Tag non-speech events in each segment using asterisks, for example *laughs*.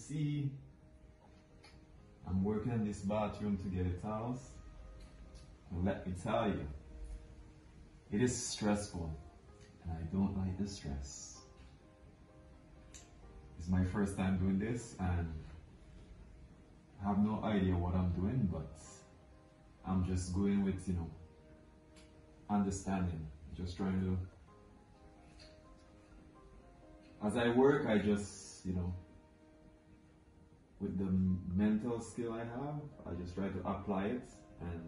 see, I'm working on this bathroom to get it tiles. And let me tell you, it is stressful, and I don't like the stress. It's my first time doing this, and I have no idea what I'm doing, but I'm just going with, you know, understanding, just trying to. As I work, I just, you know, with the mental skill I have, I just try to apply it and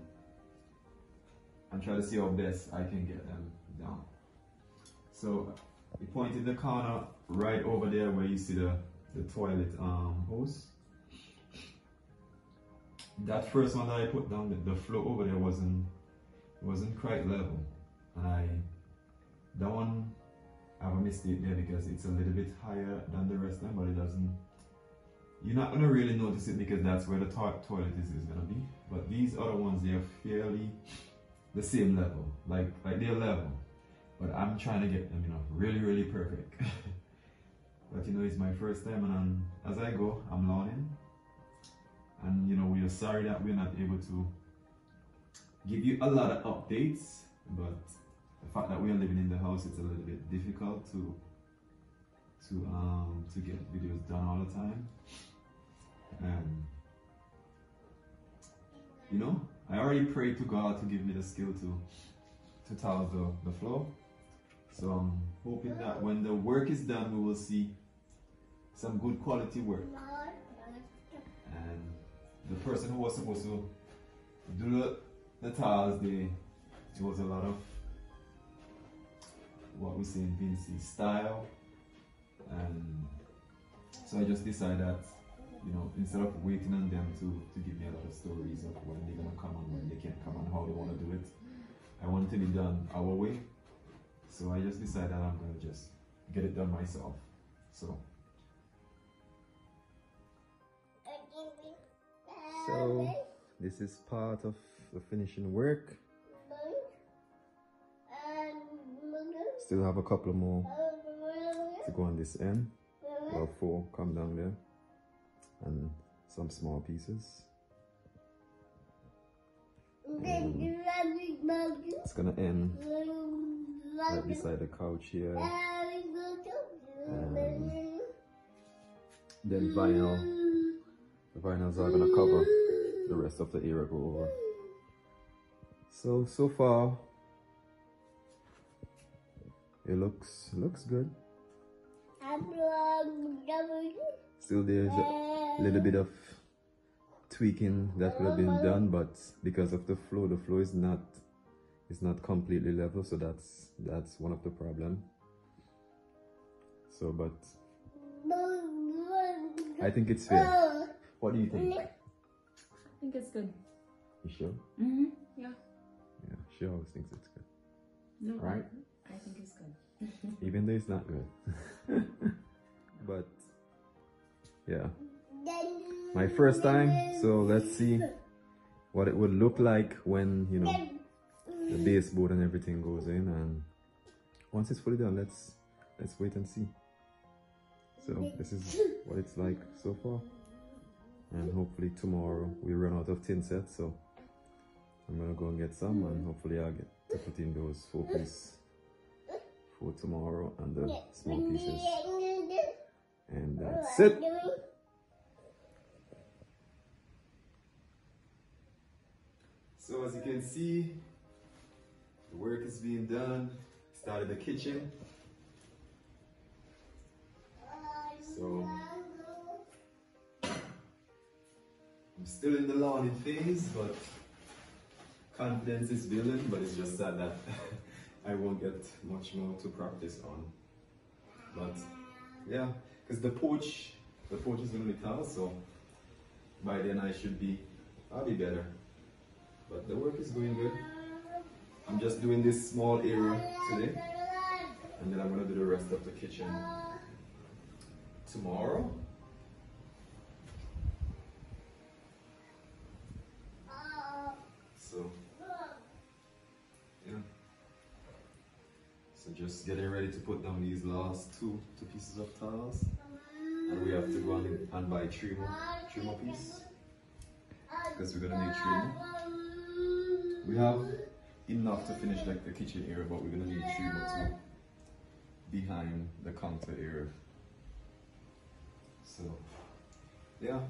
and try to see how best I can get them down. So you point in the corner right over there where you see the, the toilet um, hose. That first one that I put down, the, the over there wasn't wasn't quite level. I that one I have a mistake there because it's a little bit higher than the rest of them, but it doesn't you're not gonna really notice it because that's where the to toilet is, is gonna be. But these other ones, they're fairly the same level, like like they're level. But I'm trying to get them, you know, really, really perfect. *laughs* but you know, it's my first time, and I'm, as I go, I'm learning. And you know, we are sorry that we're not able to give you a lot of updates, but the fact that we are living in the house, it's a little bit difficult to to um to get videos done all the time. And you know, I already prayed to God to give me the skill to to tile the, the floor. So I'm hoping that when the work is done, we will see some good quality work. And the person who was supposed to do the, the tiles, they, it was a lot of what we say in Vinci style. And so I just decided that you know, instead of waiting on them to, to give me a lot of stories of when they're gonna come and when they can't come and how they wanna do it, I want it to be done our way. So I just decided I'm gonna just get it done myself. So So this is part of the finishing work. Still have a couple more to go on this end. Well, four come down there and some small pieces. And it's gonna end right beside the couch here. And then vinyl. The vinyls are gonna cover the rest of the area over. So so far it looks looks good. Still there's little bit of tweaking that could have been done, but because of the flow, the flow is not is not completely level, so that's that's one of the problem. So, but I think it's fair. What do you think? I think it's good. You sure? Mm-hmm. Yeah. Yeah, she always thinks it's good, No, Right. I think it's good. even though it's not good. *laughs* but yeah, my first time. So let's see what it would look like when you know the baseboard and everything goes in and once it's fully done let's let's wait and see. So this is what it's like so far. And hopefully tomorrow we run out of thin sets so i'm gonna go and get some and hopefully i'll get to put in those four piece for tomorrow and the small pieces. And that's it see, the work is being done. Started the kitchen. So I'm still in the learning phase, but confidence is building, but it's just sad that *laughs* I won't get much more to practice on. But yeah, because the porch, the porch is gonna be tall, so by then I should be, I'll be better. But the work is going good. I'm just doing this small area today, and then I'm gonna do the rest of the kitchen tomorrow. So, yeah. So just getting ready to put down these last two two pieces of tiles, And we have to go and, and buy three more, three more pieces. Because we're gonna need three more. We have enough to finish like the kitchen area, but we're gonna need three more too. Behind the counter area. So, yeah.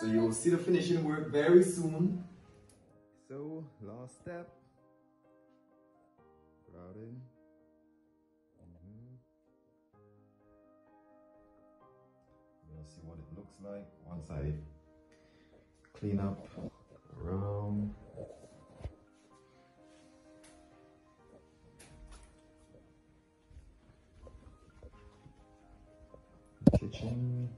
So you will see the finishing work very soon. So, last step. Grouting. Mhm. We're see what it looks like once I clean up Kitchen.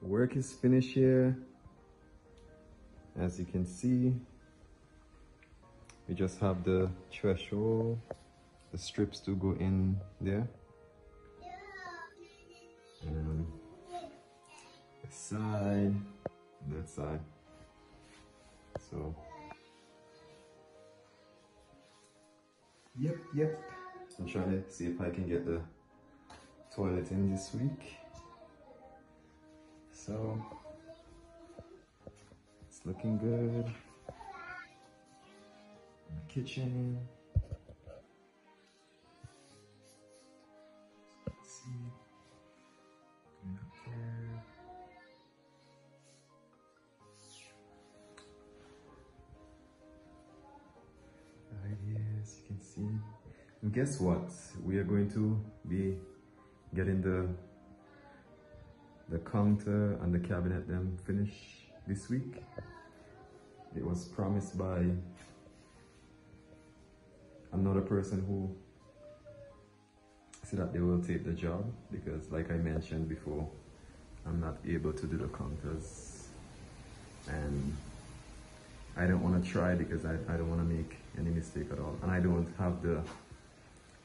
Work is finished here. As you can see, we just have the threshold, the strips to go in there. Side, that side. So, yep, yep. I'm trying to see if I can get the toilet in this week. So, it's looking good. Kitchen. Let's see. As you can see. And guess what? We are going to be getting the the counter and the cabinet them finished this week. It was promised by another person who said that they will take the job because like I mentioned before, I'm not able to do the counters and I don't want to try because I, I don't want to make any mistake at all. And I don't have the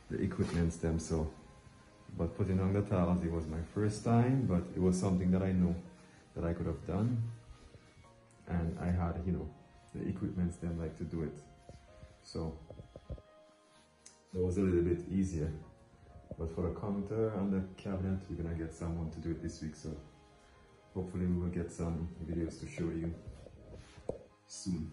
the equipments them so but putting on the tiles it was my first time but it was something that I know that I could have done. And I had you know the equipment them like to do it. So that was a little bit easier. But for the counter and the cabinet we're gonna get someone to do it this week. So hopefully we will get some videos to show you soon